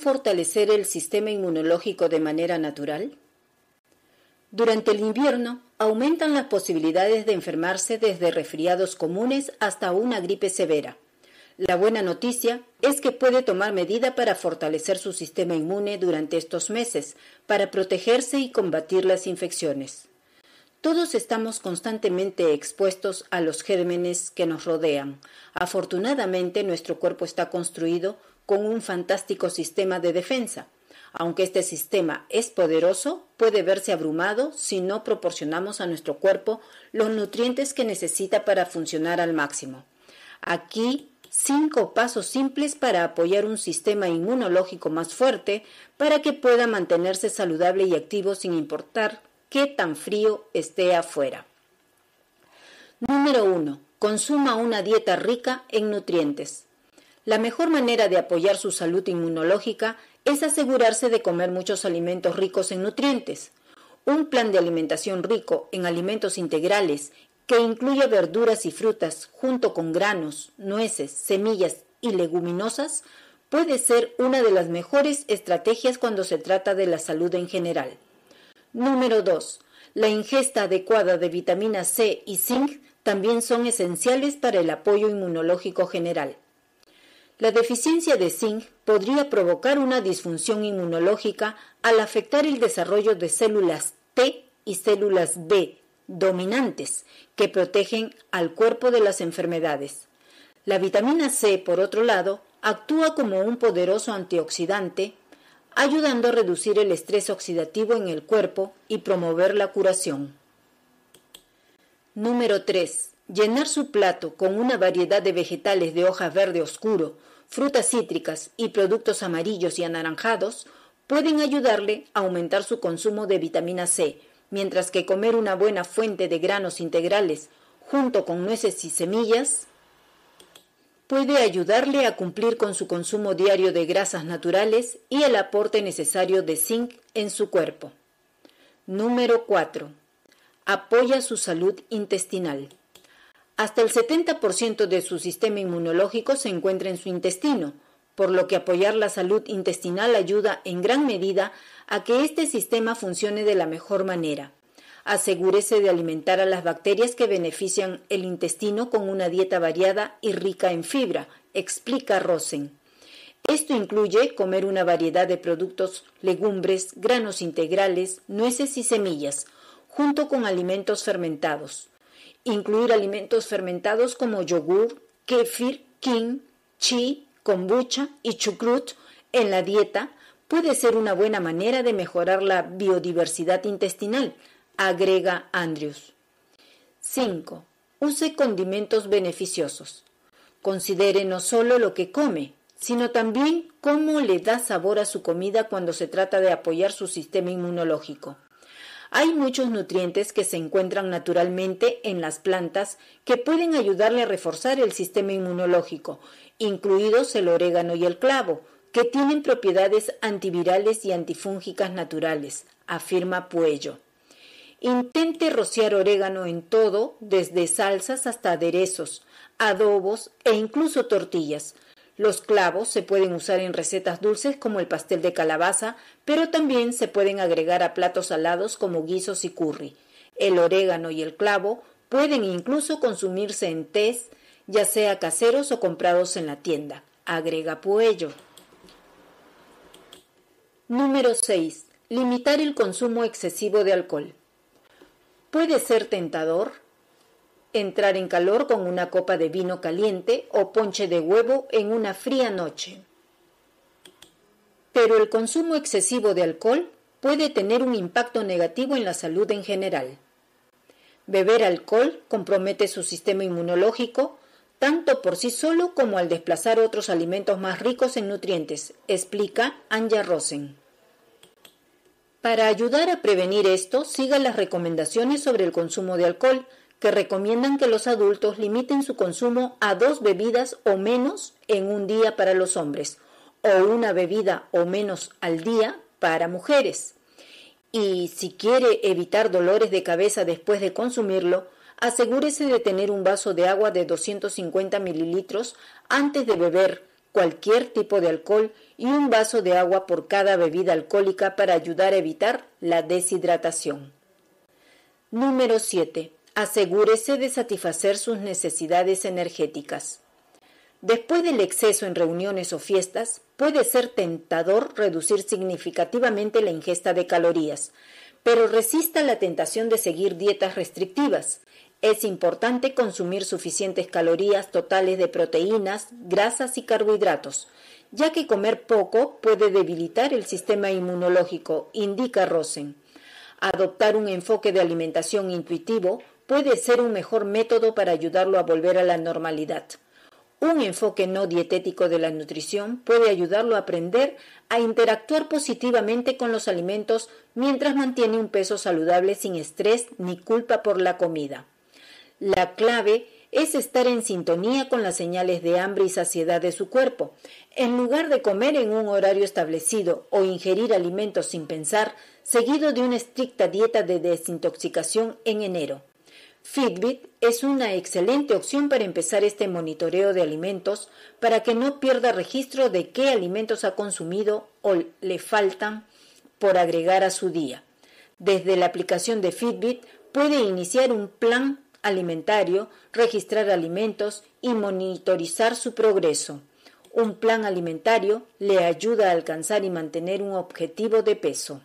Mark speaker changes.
Speaker 1: fortalecer el sistema inmunológico de manera natural? Durante el invierno aumentan las posibilidades de enfermarse desde resfriados comunes hasta una gripe severa. La buena noticia es que puede tomar medida para fortalecer su sistema inmune durante estos meses, para protegerse y combatir las infecciones. Todos estamos constantemente expuestos a los gérmenes que nos rodean. Afortunadamente nuestro cuerpo está construido con un fantástico sistema de defensa. Aunque este sistema es poderoso, puede verse abrumado si no proporcionamos a nuestro cuerpo los nutrientes que necesita para funcionar al máximo. Aquí cinco pasos simples para apoyar un sistema inmunológico más fuerte para que pueda mantenerse saludable y activo sin importar qué tan frío esté afuera. Número 1. Consuma una dieta rica en nutrientes. La mejor manera de apoyar su salud inmunológica es asegurarse de comer muchos alimentos ricos en nutrientes. Un plan de alimentación rico en alimentos integrales que incluya verduras y frutas junto con granos, nueces, semillas y leguminosas puede ser una de las mejores estrategias cuando se trata de la salud en general. Número 2. La ingesta adecuada de vitamina C y zinc también son esenciales para el apoyo inmunológico general. La deficiencia de zinc podría provocar una disfunción inmunológica al afectar el desarrollo de células T y células B dominantes que protegen al cuerpo de las enfermedades. La vitamina C, por otro lado, actúa como un poderoso antioxidante ayudando a reducir el estrés oxidativo en el cuerpo y promover la curación. Número 3. Llenar su plato con una variedad de vegetales de hoja verde oscuro, frutas cítricas y productos amarillos y anaranjados pueden ayudarle a aumentar su consumo de vitamina C, mientras que comer una buena fuente de granos integrales junto con nueces y semillas puede ayudarle a cumplir con su consumo diario de grasas naturales y el aporte necesario de zinc en su cuerpo. Número 4. Apoya su salud intestinal. Hasta el 70% de su sistema inmunológico se encuentra en su intestino, por lo que apoyar la salud intestinal ayuda en gran medida a que este sistema funcione de la mejor manera. Asegúrese de alimentar a las bacterias que benefician el intestino con una dieta variada y rica en fibra, explica Rosen. Esto incluye comer una variedad de productos, legumbres, granos integrales, nueces y semillas, junto con alimentos fermentados. Incluir alimentos fermentados como yogur, kefir, kin, chi, kombucha y chucrut en la dieta puede ser una buena manera de mejorar la biodiversidad intestinal, agrega Andrews. 5. Use condimentos beneficiosos. Considere no solo lo que come, sino también cómo le da sabor a su comida cuando se trata de apoyar su sistema inmunológico. Hay muchos nutrientes que se encuentran naturalmente en las plantas que pueden ayudarle a reforzar el sistema inmunológico, incluidos el orégano y el clavo, que tienen propiedades antivirales y antifúngicas naturales, afirma Puello. Intente rociar orégano en todo, desde salsas hasta aderezos, adobos e incluso tortillas. Los clavos se pueden usar en recetas dulces como el pastel de calabaza, pero también se pueden agregar a platos salados como guisos y curry. El orégano y el clavo pueden incluso consumirse en tés, ya sea caseros o comprados en la tienda, agrega Puello. Número 6. Limitar el consumo excesivo de alcohol. Puede ser tentador entrar en calor con una copa de vino caliente o ponche de huevo en una fría noche. Pero el consumo excesivo de alcohol puede tener un impacto negativo en la salud en general. Beber alcohol compromete su sistema inmunológico tanto por sí solo como al desplazar otros alimentos más ricos en nutrientes, explica Anja Rosen. Para ayudar a prevenir esto, siga las recomendaciones sobre el consumo de alcohol, que recomiendan que los adultos limiten su consumo a dos bebidas o menos en un día para los hombres, o una bebida o menos al día para mujeres. Y si quiere evitar dolores de cabeza después de consumirlo, asegúrese de tener un vaso de agua de 250 mililitros antes de beber cualquier tipo de alcohol y un vaso de agua por cada bebida alcohólica para ayudar a evitar la deshidratación. Número 7. Asegúrese de satisfacer sus necesidades energéticas. Después del exceso en reuniones o fiestas, puede ser tentador reducir significativamente la ingesta de calorías, pero resista la tentación de seguir dietas restrictivas. Es importante consumir suficientes calorías totales de proteínas, grasas y carbohidratos, ya que comer poco puede debilitar el sistema inmunológico, indica Rosen. Adoptar un enfoque de alimentación intuitivo puede ser un mejor método para ayudarlo a volver a la normalidad. Un enfoque no dietético de la nutrición puede ayudarlo a aprender a interactuar positivamente con los alimentos mientras mantiene un peso saludable sin estrés ni culpa por la comida. La clave es estar en sintonía con las señales de hambre y saciedad de su cuerpo. En lugar de comer en un horario establecido o ingerir alimentos sin pensar, seguido de una estricta dieta de desintoxicación en enero. Fitbit es una excelente opción para empezar este monitoreo de alimentos para que no pierda registro de qué alimentos ha consumido o le faltan por agregar a su día. Desde la aplicación de Fitbit puede iniciar un plan alimentario, registrar alimentos y monitorizar su progreso. Un plan alimentario le ayuda a alcanzar y mantener un objetivo de peso.